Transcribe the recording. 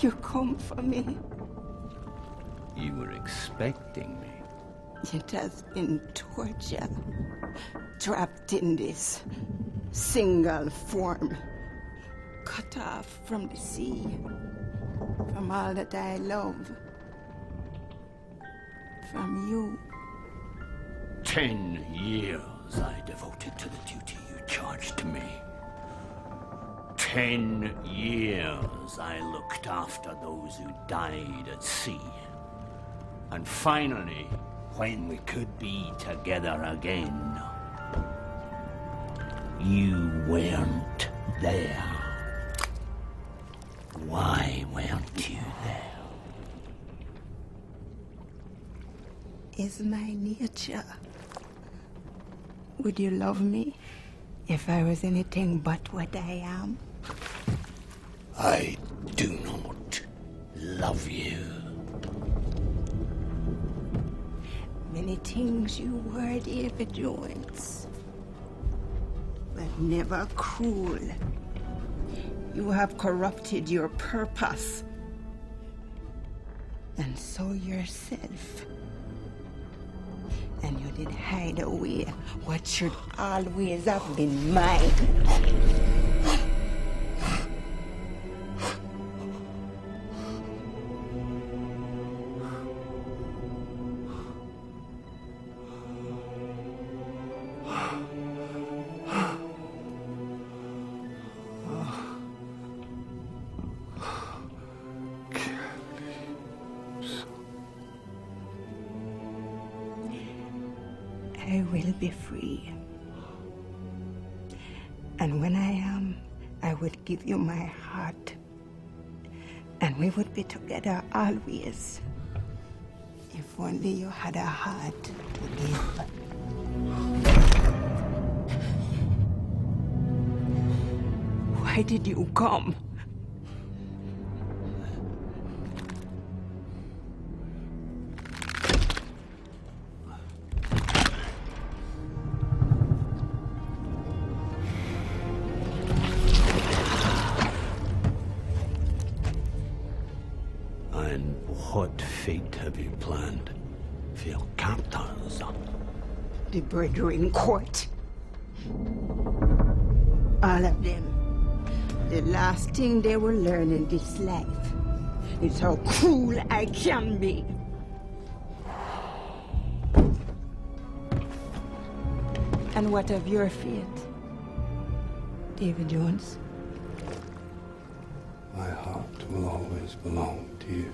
You come for me. You were expecting me. It has been torture. Trapped in this single form. Cut off from the sea. From all that I love. From you. Ten years I devoted to the duty you charged me. Ten years I looked after those who died at sea. And finally, when we could be together again, you weren't there. Why weren't you there? Is my nature. Would you love me if I was anything but what I am? I do not love you. Many things you were, Davy Jones, but never cruel. You have corrupted your purpose, and so yourself. And you did hide away what should always have been mine. I will be free. And when I am, I would give you my heart. And we would be together always. If only you had a heart to give. Why did you come? What fate have you planned for your captors? The Brethren Court. All of them. The last thing they will learn in this life is how cruel I can be. And what of your fate, Davy Jones? My heart will always belong to you.